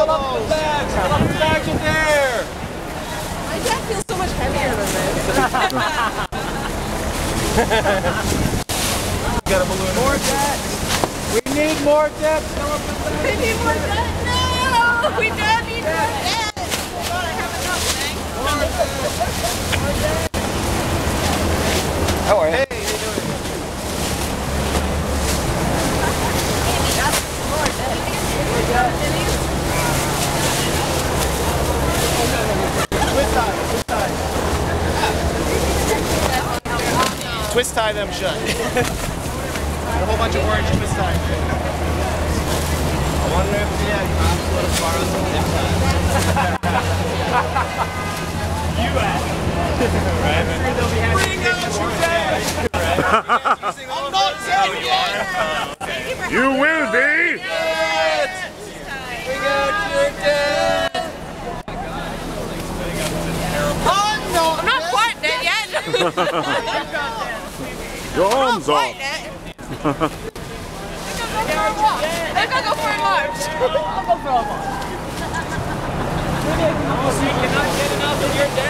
Hold up the bags! Hold up the bags in there! My dad feels so much heavier than this. Got a balloon. More depth! We need more depth! We need more depth! No! We don't need more depth! Twist tie them shut. a whole bunch of orange twist ties. I wonder if yeah, you cops would have borrowed some zip I'm not dead yet! You will be! I'm not quite dead yet. Your arms quite off. dead. I think I'll go for a march. I'll go for a march. Like